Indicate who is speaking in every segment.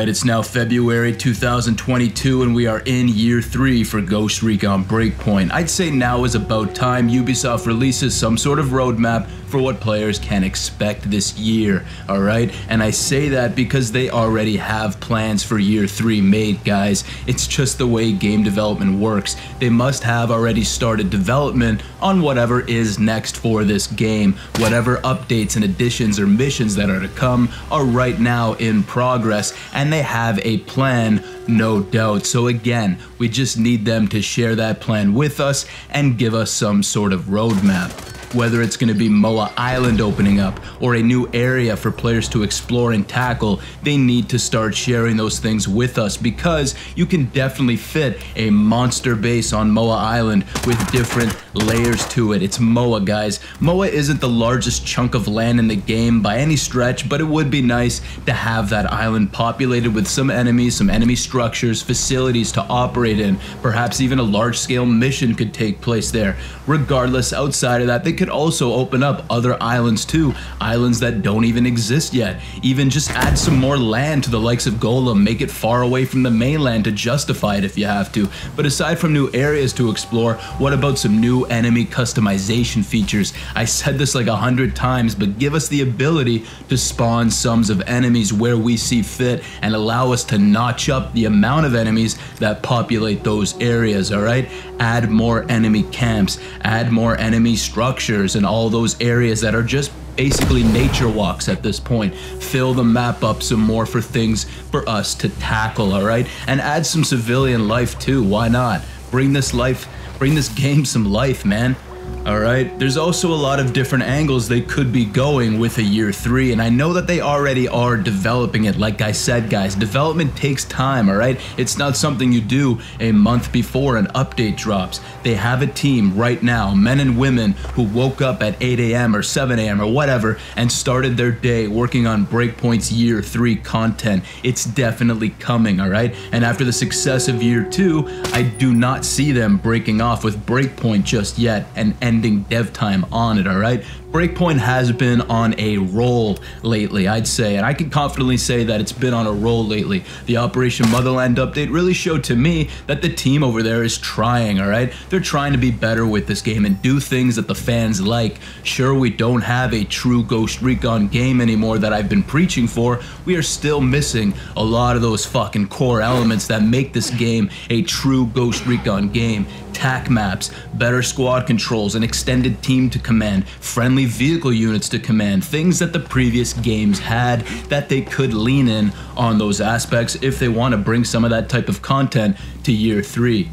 Speaker 1: right, it's now February 2022, and we are in year three for Ghost Recon Breakpoint. I'd say now is about time Ubisoft releases some sort of roadmap for what players can expect this year, alright? And I say that because they already have plans for year 3 made, guys. It's just the way game development works. They must have already started development on whatever is next for this game. Whatever updates and additions or missions that are to come are right now in progress, and they have a plan no doubt. So, again, we just need them to share that plan with us and give us some sort of roadmap whether it's going to be Moa Island opening up or a new area for players to explore and tackle, they need to start sharing those things with us because you can definitely fit a monster base on Moa Island with different layers to it. It's Moa, guys. Moa isn't the largest chunk of land in the game by any stretch, but it would be nice to have that island populated with some enemies, some enemy structures, facilities to operate in. Perhaps even a large scale mission could take place there. Regardless, outside of that, they could also open up other islands too, islands that don't even exist yet. Even just add some more land to the likes of Golem, make it far away from the mainland to justify it if you have to. But aside from new areas to explore, what about some new enemy customization features? I said this like a hundred times, but give us the ability to spawn sums of enemies where we see fit and allow us to notch up the amount of enemies that populate those areas, alright? Add more enemy camps, add more enemy structures and all those areas that are just basically nature walks at this point. Fill the map up some more for things for us to tackle, all right? And add some civilian life too. Why not? Bring this life, bring this game some life, man. Alright, there's also a lot of different angles they could be going with a year 3, and I know that they already are developing it. Like I said, guys, development takes time, alright? It's not something you do a month before an update drops. They have a team right now, men and women, who woke up at 8 a.m. or 7 a.m. or whatever and started their day working on Breakpoint's year 3 content. It's definitely coming, alright? And after the success of year 2, I do not see them breaking off with Breakpoint just yet and ending dev time on it, alright? Breakpoint has been on a roll lately, I'd say, and I can confidently say that it's been on a roll lately. The Operation Motherland update really showed to me that the team over there is trying, alright? They're trying to be better with this game and do things that the fans like. Sure, we don't have a true Ghost Recon game anymore that I've been preaching for. We are still missing a lot of those fucking core elements that make this game a true Ghost Recon game. TAC maps, better squad controls, an extended team to command, friendly vehicle units to command, things that the previous games had that they could lean in on those aspects if they want to bring some of that type of content to year 3.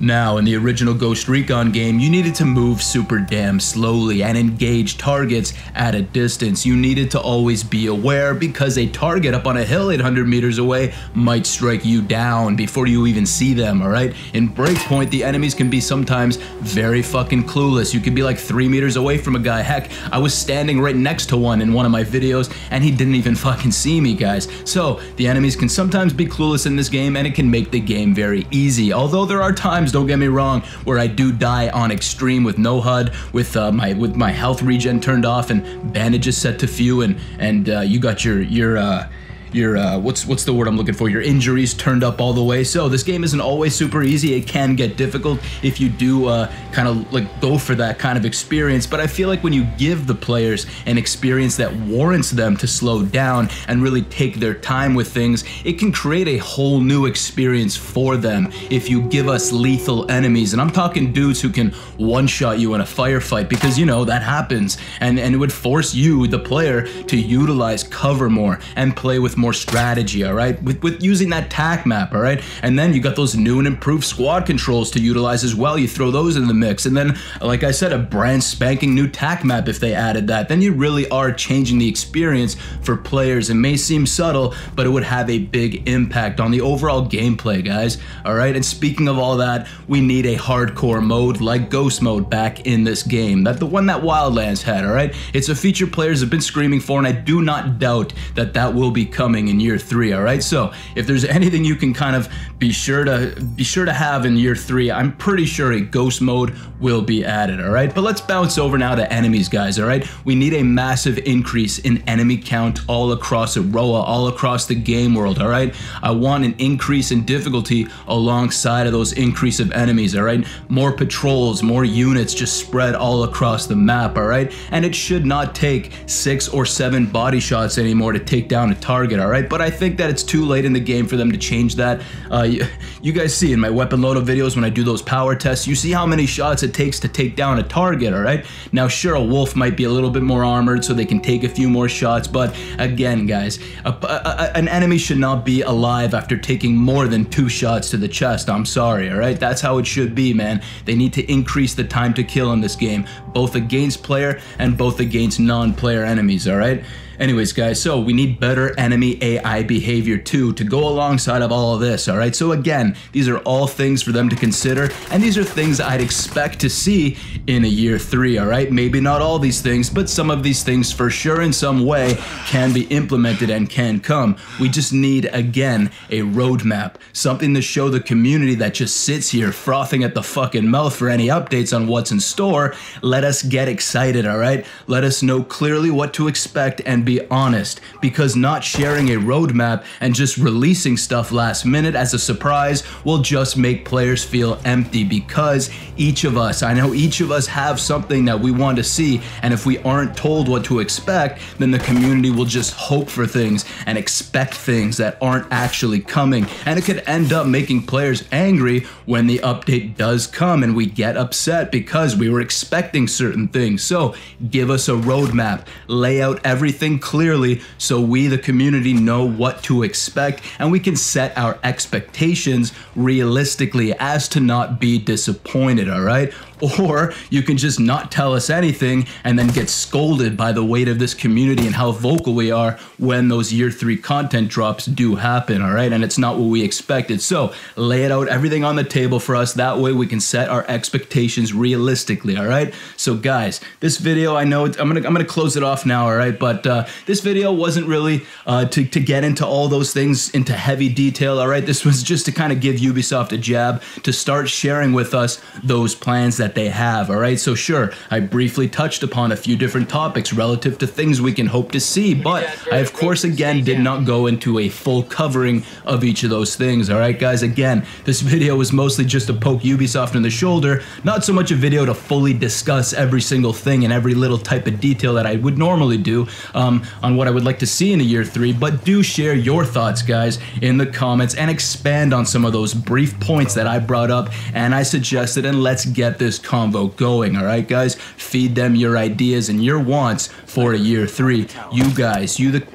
Speaker 1: Now, in the original Ghost Recon game, you needed to move super damn slowly and engage targets at a distance. You needed to always be aware because a target up on a hill 800 meters away might strike you down before you even see them, alright? In Breakpoint, the enemies can be sometimes very fucking clueless. You could be like 3 meters away from a guy. Heck, I was standing right next to one in one of my videos and he didn't even fucking see me, guys. So, the enemies can sometimes be clueless in this game and it can make the game very easy. Although there are times times, don't get me wrong, where I do die on extreme with no HUD, with uh, my with my health regen turned off and bandages set to few, and and uh, you got your your uh, your uh, what's what's the word I'm looking for? Your injuries turned up all the way. So this game isn't always super easy. It can get difficult if you do uh, kind of like go for that kind of experience. But I feel like when you give the players an experience that warrants them to slow down and really take their time with things, it can create a whole new experience for them. If you give us lethal enemies, and I'm talking dudes who can one-shot you in a firefight because you know that happens, and and it would force you, the player, to utilize cover more and play with more strategy, all right? With, with using that TAC map, all right? And then you got those new and improved squad controls to utilize as well. You throw those in the mix. And then, like I said, a brand spanking new TAC map if they added that. Then you really are changing the experience for players. It may seem subtle, but it would have a big impact on the overall gameplay, guys, all right? And speaking of all that, we need a hardcore mode like Ghost Mode back in this game. That the one that Wildlands had, all right? It's a feature players have been screaming for, and I do not doubt that that will become coming in year three. All right. So if there's anything you can kind of be sure to be sure to have in year three, I'm pretty sure a ghost mode will be added. All right. But let's bounce over now to enemies, guys. All right. We need a massive increase in enemy count all across Auroa, all across the game world. All right. I want an increase in difficulty alongside of those increase of enemies. All right. More patrols, more units just spread all across the map. All right. And it should not take six or seven body shots anymore to take down a target. All right. But I think that it's too late in the game for them to change that. Uh, you, you guys see in my weapon loadout videos when I do those power tests, you see how many shots it takes to take down a target. All right. Now, sure, a wolf might be a little bit more armored so they can take a few more shots. But again, guys, a, a, an enemy should not be alive after taking more than two shots to the chest. I'm sorry. All right. That's how it should be, man. They need to increase the time to kill in this game, both against player and both against non-player enemies. All right. Anyways, guys, so we need better enemy AI behavior too to go alongside of all of this, all right? So again, these are all things for them to consider, and these are things I'd expect to see in a year three, all right? Maybe not all these things, but some of these things for sure in some way can be implemented and can come. We just need, again, a roadmap, something to show the community that just sits here frothing at the fucking mouth for any updates on what's in store. Let us get excited, all right? Let us know clearly what to expect and be honest because not sharing a roadmap and just releasing stuff last minute as a surprise will just make players feel empty because each of us, I know each of us have something that we want to see and if we aren't told what to expect, then the community will just hope for things and expect things that aren't actually coming and it could end up making players angry when the update does come and we get upset because we were expecting certain things. So give us a roadmap, lay out everything clearly so we, the community, know what to expect and we can set our expectations realistically as to not be disappointed, all right? Or you can just not tell us anything and then get scolded by the weight of this community and how vocal we are when those year three content drops do happen, all right? And it's not what we expected. So lay it out, everything on the table for us. That way we can set our expectations realistically, all right? So guys, this video, I know I'm gonna I'm gonna close it off now, all right? But uh, this video wasn't really uh, to, to get into all those things into heavy detail, all right? This was just to kind of give Ubisoft a jab to start sharing with us those plans that they have, all right? So sure, I briefly touched upon a few different topics relative to things we can hope to see, but I of course again did not go into a full covering of each of those things, all right guys? Again, this video was mostly just to poke Ubisoft in the shoulder, not so much a video to fully discuss every single thing and every little type of detail that I would normally do. Um, on what I would like to see in a year three, but do share your thoughts, guys, in the comments and expand on some of those brief points that I brought up and I suggested, and let's get this convo going, all right, guys? Feed them your ideas and your wants for a year three. You guys, you the.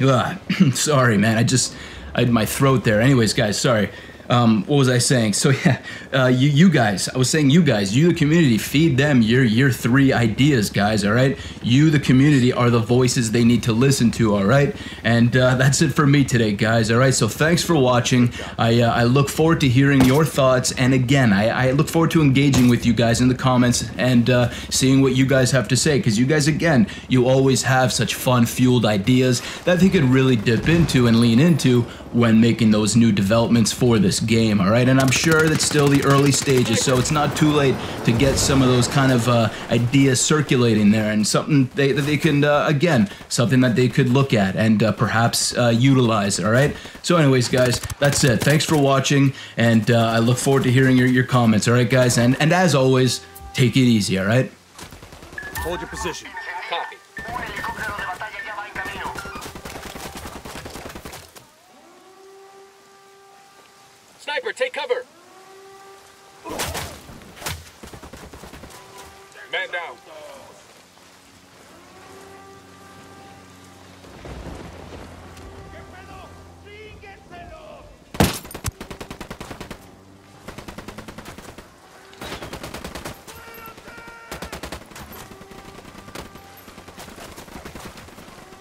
Speaker 1: Uh, sorry, man. I just. I had my throat there. Anyways, guys, sorry um, what was I saying? So yeah, uh, you you guys, I was saying you guys, you the community, feed them your year three ideas, guys. All right, you the community are the voices they need to listen to. All right, and uh, that's it for me today, guys. All right, so thanks for watching. I uh, I look forward to hearing your thoughts, and again, I, I look forward to engaging with you guys in the comments and uh, seeing what you guys have to say, because you guys, again, you always have such fun-fueled ideas that they could really dip into and lean into when making those new developments for this game, all right? And I'm sure that's still the early stages, so it's not too late to get some of those kind of uh, ideas circulating there and something they, that they can, uh, again, something that they could look at and uh, perhaps uh, utilize, all right? So anyways, guys, that's it. Thanks for watching, and uh, I look forward to hearing your, your comments, all right, guys? And, and as always, take it easy, all right?
Speaker 2: Hold your position. Take cover! Man down.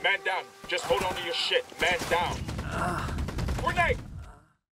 Speaker 2: Man down. Just hold on to your shit. Man down. Grenade!